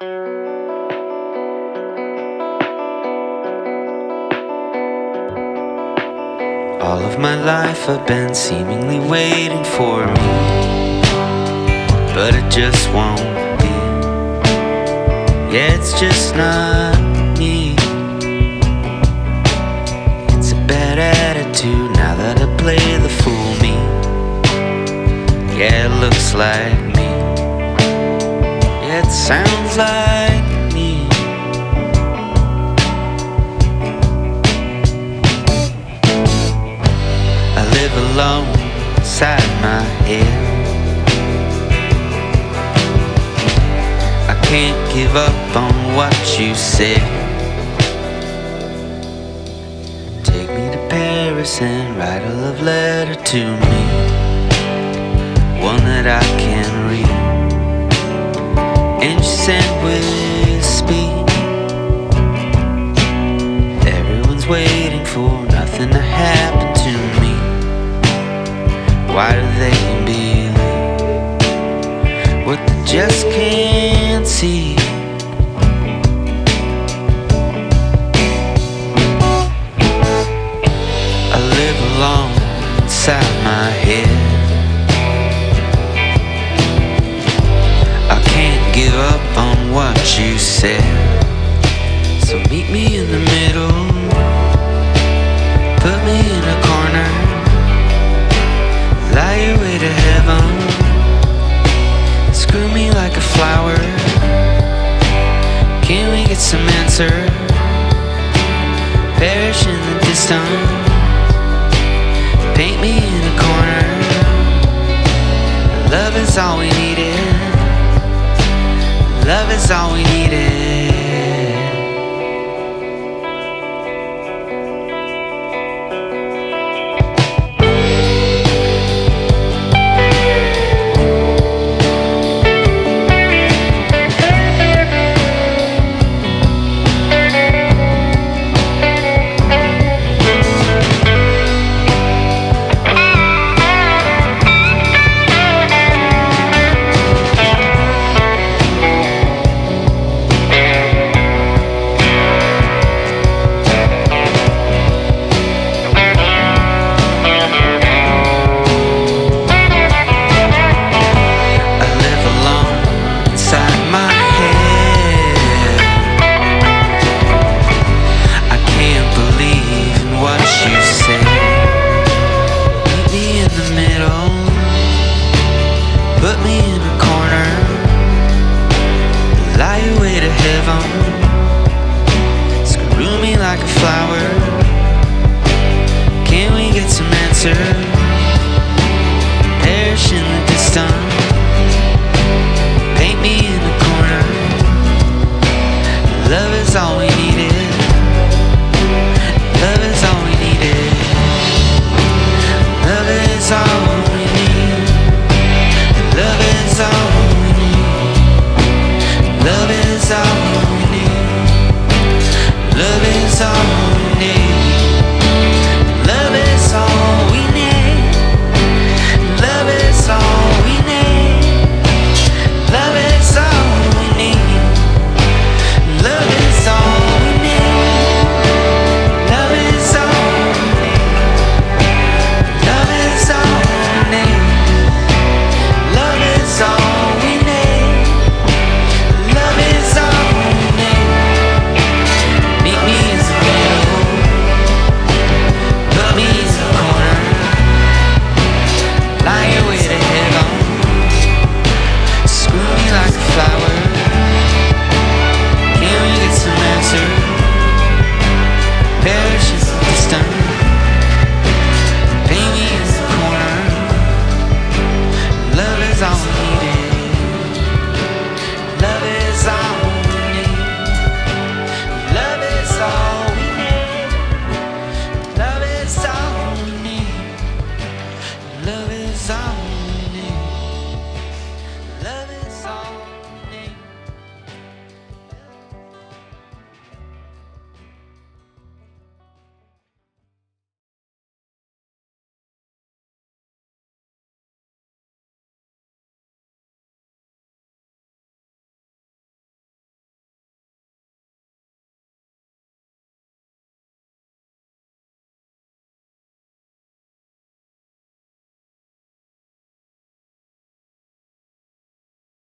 All of my life I've been seemingly waiting for me, but it just won't be. Yeah, it's just not me. It's a bad attitude now that I play the fool me. Yeah, it looks like it sounds like me. I live alone inside my head. I can't give up on what you said. Take me to Paris and write a love letter to me. One that I can. And you send with speed. Everyone's waiting for nothing to happen to me. Why do they believe what they just can't you said. So meet me in the middle. Put me in a corner. Lie your way to heaven. Screw me like a flower. Can we get some answer? Perish in the distance. Paint me in a corner. Love is all we needed. Love is all we needed. it's only